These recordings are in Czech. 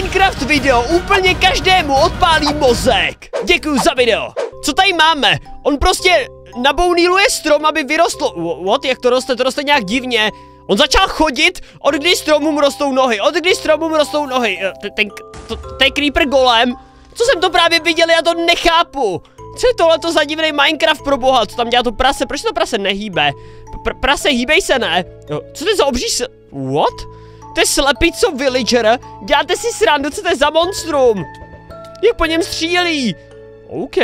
Minecraft video úplně každému odpálí mozek. Děkuji za video. Co tady máme? On prostě nabouniluje strom, aby vyrostl. What? Jak to roste? To roste nějak divně. On začal chodit, od kdy stromům rostou nohy, od kdy stromům rostou nohy. Eh, ten, to, to je creeper golem. Co jsem to právě viděl, já to nechápu. Co je tohle za divný Minecraft pro boha? Co tam dělá to prase? Proč to prase nehýbe? Pr prase, hýbej se, ne? Co to je za obří. What? To je slepico villager? Děláte si srandu, co to je za monstrum? Jak po něm střílí? OK.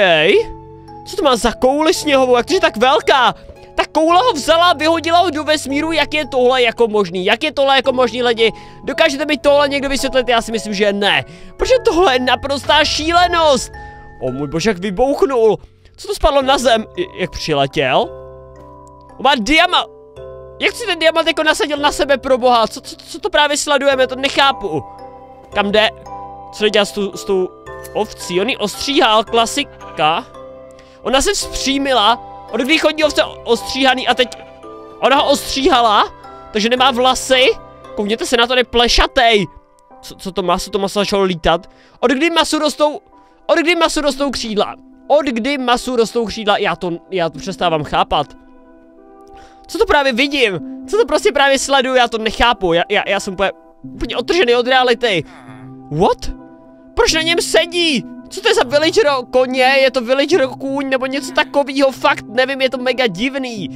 Co to má za kouli sněhovou? Jak to je tak velká? Ta koule ho vzala, vyhodila ho do vesmíru, jak je tohle jako možný? Jak je tohle jako možný lidi? Dokážete mi tohle někdo vysvětlit? Já si myslím, že ne. Protože tohle je naprostá šílenost. O můj bože, jak vybouchnul. Co to spadlo na zem? Jak přiletěl? Má diama... Jak si ten diamant jako nasadil na sebe pro boha? Co, co, co to právě sledujeme? To nechápu. Kam jde? Co dělá s, tu, s tou ovcí? On ji ostříhal, klasika. Ona se vzpřímila, od kdy chodí ovce ostříhaný a teď ona ho ostříhala, takže nemá vlasy. Koukněte se na to, je plešatej. Co, co to maso? To maso začalo lítat. Od kdy masu rostou od kdy masu rostou křídla? Od kdy masu rostou křídla? Já to, já to přestávám chápat. Co to právě vidím? Co to prostě právě sleduju? Já to nechápu. Já, já, já jsem úplně, úplně otržený od reality. What? Proč na něm sedí? Co to je za villager koně? Je to villager kůň nebo něco takového? Fakt nevím, je to mega divný.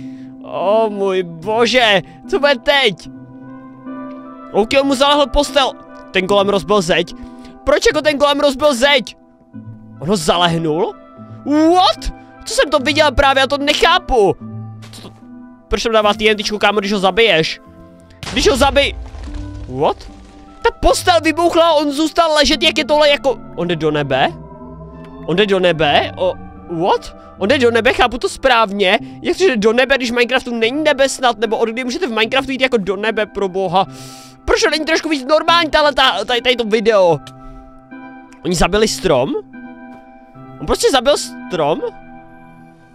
O oh, můj bože, co bude teď? OK, on mu zalehl postel. Ten golem rozbil zeď. Proč jako ten golem rozbil zeď? On ho zalehnul? What? Co jsem to viděl právě, já to nechápu. Proč tam dává TNTčku, kámo, když ho zabiješ? Když ho zabij... What? Ta postel vybouchla a on zůstal ležet, jak je tohle jako... On jde do nebe? On jde do nebe? O... What? On jde do nebe, chápu to správně. Jak to jde do nebe, když v Minecraftu není nebe snad? Nebo od kdy můžete v Minecraftu jít jako do nebe, pro boha? Proč to není trošku víc normální, tahle, tady, tady to video? Oni zabili strom? On prostě zabil strom?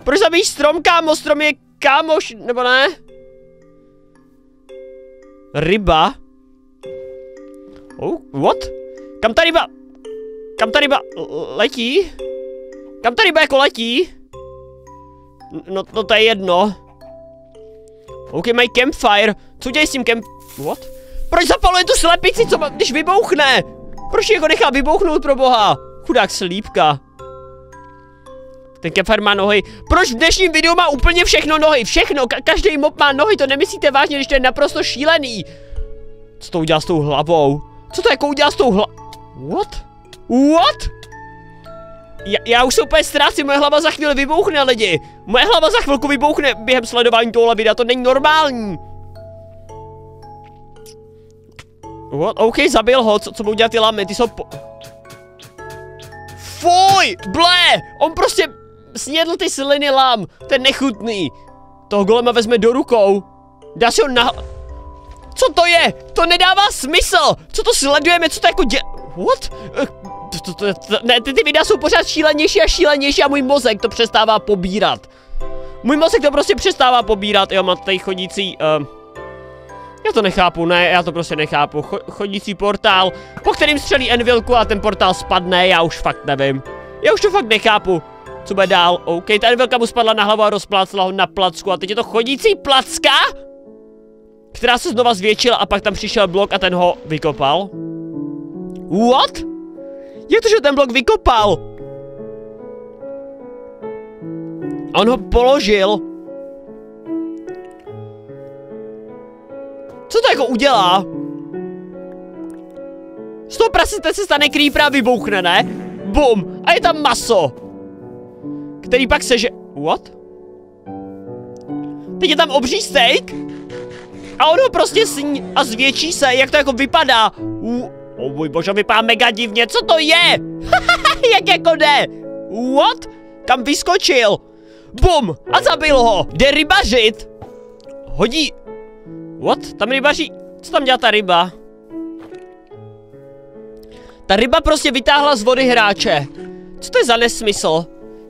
Proč zabíjíš strom, kámo? Strom je kámoš, nebo ne? Ryba? Oh, what? Kam ta ryba? Kam ta ryba letí? Kam ta ryba jako letí? No, no to je jedno. OK, mají campfire. Co dělají s tím camp... What? Proč zapaluje tu slepici, co má, když vybouchne? Proč jako nechá vybouchnout pro boha? Chudák slípka. Ten Kefar má nohy. Proč v dnešním videu má úplně všechno nohy? Všechno, ka každý mob má nohy, to nemyslíte vážně, když to je naprosto šílený. Co to udělá s tou hlavou? Co to jako udělá s tou hlavou? What? What? Já, já už se úplně ztrácím, moje hlava za chvíli vybouchne lidi. Moje hlava za chvilku vybouchne během sledování tohle videa, to není normální. What? OK, zabil ho, co, co budou dělat ty lamy, ty jsou po... Fuj, ble, on prostě snědl ty sliny lám, ten nechutný. Toho golema vezme do rukou. Dá si ho na... Co to je? To nedává smysl. Co to sledujeme? Co to jako dě... What? To, ne, ty, ty videa jsou pořád šílenější a šílenější a můj mozek to přestává pobírat. Můj mozek to prostě přestává pobírat. Jo, má tady chodící... Uh, já to nechápu, ne, já to prostě nechápu. Cho chodící portál, po kterým střelí Envilku a ten portál spadne, já už fakt nevím. Já už to fakt nechápu. Co bude dál? OK, ta Envilka mu spadla na hlavu a rozplácla ho na placku a teď je to chodící placka? Která se znova zvětšila a pak tam přišel blok a ten ho vykopal. What? Jak to, že ten blok vykopal? On ho položil. Co to jako udělá? Z toho prasete se stane creeper a vybouchne, ne? Bum! A je tam maso! Který pak seže... What? Teď je tam obří steak? A on ho prostě sní a zvětší se, jak to jako vypadá. Uh, oh můj bože, vypadá mega divně, co to je? jak jako jde? What? Kam vyskočil? Bum! A zabil ho! Jde rybařit! Hodí... What? Tam rybaří... Co tam dělá ta ryba? Ta ryba prostě vytáhla z vody hráče. Co to je za nesmysl?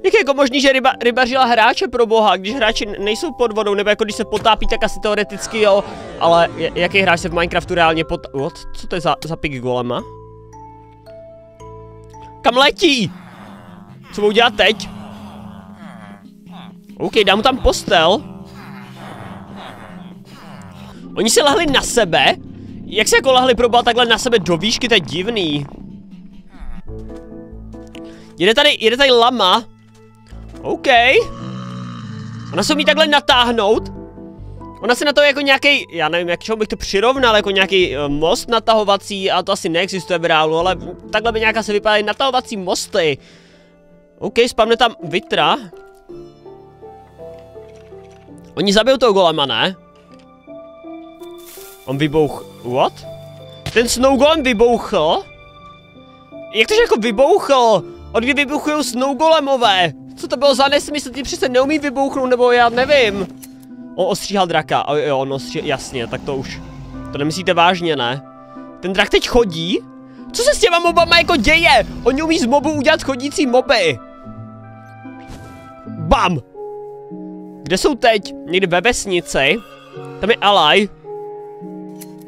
Jak je jako možný, že ryba, rybařila hráče pro boha, když hráči nejsou pod vodou, nebo jako když se potápí, tak asi teoreticky jo, ale jaký hráč se v Minecraftu reálně pot... What? Co to je za, za pik golema? Kam letí? Co budu dělat teď? OK, dám mu tam postel. Oni se lahli na sebe? Jak se jako lahli probal takhle na sebe do výšky, to je divný. Jede tady, jede tady lama. OK. Ona se umí takhle natáhnout. Ona se na to jako nějaký, já nevím, jak čemu bych to přirovnal, jako nějaký uh, most natahovací, ale to asi neexistuje v reálu, ale takhle by nějaká se vypadají natahovací mosty. OK, spamne tam Vitra. Oni zabijou toho golema, ne? On vybouch... What? Ten snow golem vybouchl? Jak to, že jako vybouchl? Od kdy vybuchují snow golemové? Co to bylo za nesmysl? Ty přece neumí vybouchnout, nebo já nevím. On ostříhal draka. O, jo, on ostříhal, jasně, tak to už. To nemyslíte vážně, ne? Ten drak teď chodí? Co se s těma mobama jako děje? Oni umí z mobu udělat chodící moby. Bam! Kde jsou teď? Někde ve vesnici. Tam je Alaj.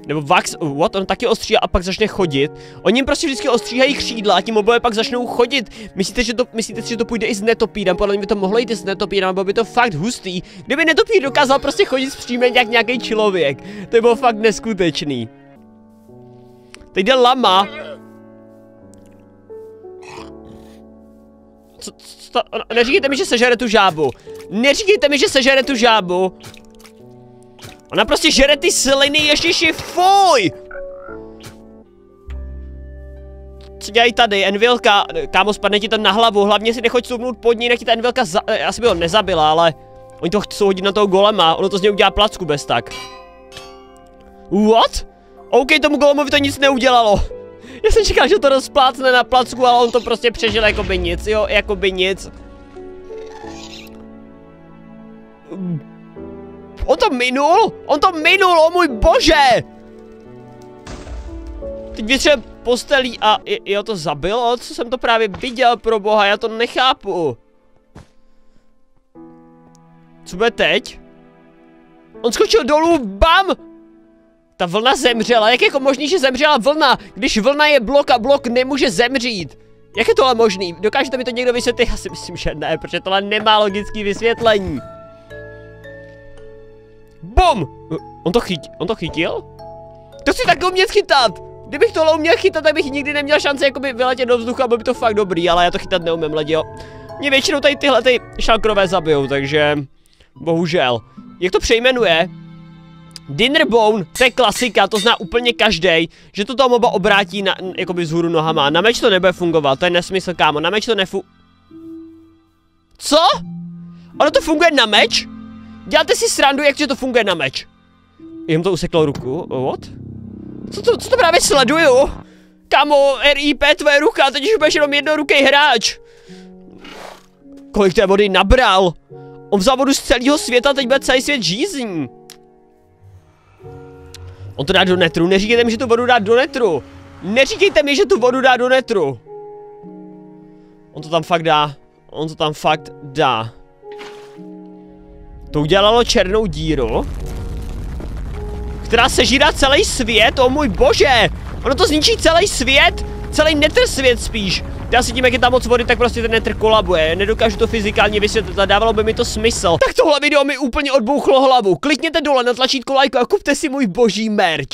Nebo Vax, what? On taky ostříhá a pak začne chodit. Oni jim prostě vždycky ostříhají křídla a ti mobové pak začnou chodit. Myslíte, že to, myslíte si, že to půjde i s netopírem? Podle mě by to mohlo jít i s netopírem, bylo by to fakt hustý. Kdyby netopír dokázal prostě chodit zpříjme jak nějaký člověk. To by bylo fakt neskutečný. Teď jde lama. Co, co, neříkejte mi, že sežere tu žábu. Neříkejte mi, že sežere tu žábu. Ona prostě žere ty sliny, ježiši, fuj! Co dělají tady? Envilka, kámo, spadne ti tam na hlavu, hlavně si nechoď souvnout pod ní, nech ti ta Envilka za... Eh, asi by ho nezabila, ale... Oni to chcou hodit na toho golema, ono to z něj udělá placku bez tak. What? OK, tomu golemovi to nic neudělalo. Já jsem čekal, že to rozplácne na placku, ale on to prostě přežil jako by nic, jo, jako by nic. On to minul? On to minul, o můj bože! Teď vytře postelí a jo to zabilo? Co jsem to právě viděl pro boha, já to nechápu. Co bude teď? On skočil dolů, bam! Ta vlna zemřela, jak je jako možný, že zemřela vlna, když vlna je blok a blok nemůže zemřít? Jak je tohle možný? Dokážete mi to někdo vysvětlit? Já si myslím, že ne, protože tohle nemá logický vysvětlení. BOM! On to chytil? On to chytil? To si tak umět chytat! Kdybych tohle uměl chytat, tak bych nikdy neměl šanci jakoby vyletět do vzduchu a byl by to fakt dobrý, ale já to chytat neumím, lidi, jo. Mě většinou tady tyhle ty šalkrové zabijou, takže... Bohužel. Jak to přejmenuje? Dinnerbone, to je klasika, to zná úplně každý, že to toho moba obrátí na, jakoby z hůru nohama. Na meč to nebude fungovat, to je nesmysl, kámo, na meč to nefu... Co? Ono to funguje na meč? Děláte si srandu, jak to funguje na meč. Jim to useklo ruku, what? Co to, co to právě sleduju? Kamo, RIP, tvoje ruka, teď už budeš jenom jednoruký hráč. Kolik té vody nabral? On vzal vodu z celého světa, teď bude celý svět žízní. On to dá do netru, neříkejte mi, že tu vodu dá do netru. Neříkejte mi, že tu vodu dá do netru. On to tam fakt dá. On to tam fakt dá. To udělalo černou díru. Která sežírá celý svět, o můj bože! Ono to zničí celý svět, celý netr svět spíš. Já si tím, jak je tam moc vody, tak prostě ten netr kolabuje. Nedokážu to fyzikálně vysvětlit a dávalo by mi to smysl. Tak tohle video mi úplně odbouchlo hlavu. Klikněte dole na tlačítko like a kupte si můj boží merch.